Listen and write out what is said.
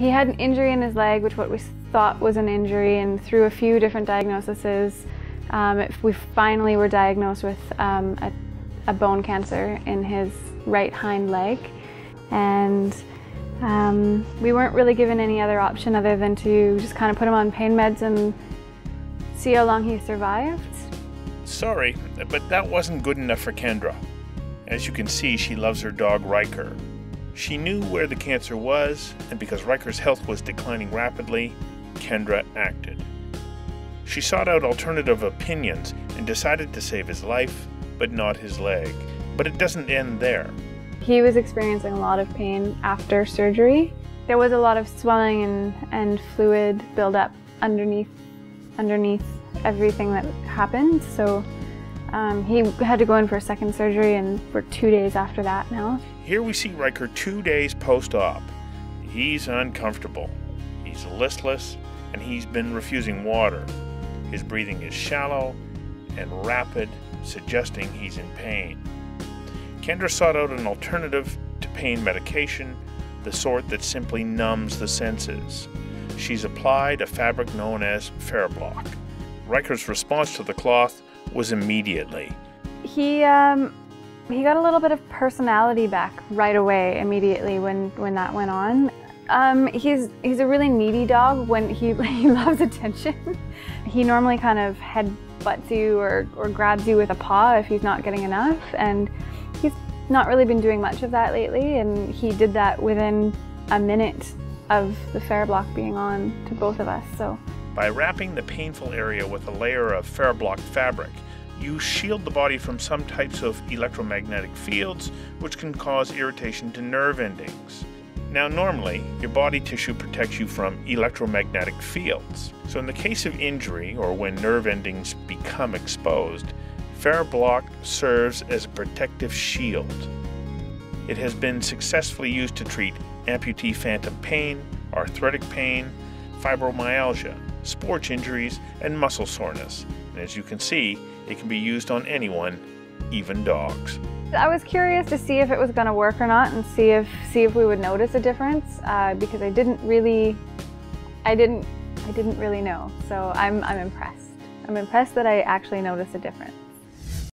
He had an injury in his leg, which what we thought was an injury, and through a few different diagnoses, um, we finally were diagnosed with um, a, a, bone cancer in his right hind leg. And um, we weren't really given any other option other than to just kind of put him on pain meds and see how long he survived. Sorry, but that wasn't good enough for Kendra. As you can see, she loves her dog Riker. She knew where the cancer was, and because Riker's health was declining rapidly, Kendra acted. She sought out alternative opinions and decided to save his life, but not his leg. But it doesn't end there. He was experiencing a lot of pain after surgery. There was a lot of swelling and, and fluid buildup underneath, underneath everything that happened. So um, he had to go in for a second surgery and we're two days after that now. Here we see Riker two days post-op. He's uncomfortable. He's listless and he's been refusing water. His breathing is shallow and rapid, suggesting he's in pain. Kendra sought out an alternative to pain medication, the sort that simply numbs the senses. She's applied a fabric known as Farabloc. Riker's response to the cloth was immediately. He um, he got a little bit of personality back right away, immediately when when that went on. Um, he's he's a really needy dog when he he loves attention. he normally kind of head butts you or, or grabs you with a paw if he's not getting enough and he's not really been doing much of that lately and he did that within a minute of the Farabloc being on to both of us so by wrapping the painful area with a layer of Farabloc fabric, you shield the body from some types of electromagnetic fields which can cause irritation to nerve endings. Now, normally, your body tissue protects you from electromagnetic fields. So, in the case of injury or when nerve endings become exposed, Farabloc serves as a protective shield. It has been successfully used to treat amputee phantom pain, arthritic pain, fibromyalgia, sports injuries, and muscle soreness. And as you can see, it can be used on anyone, even dogs. I was curious to see if it was going to work or not and see if see if we would notice a difference uh, because I didn't really I didn't I didn't really know so I'm I'm impressed I'm impressed that I actually noticed a difference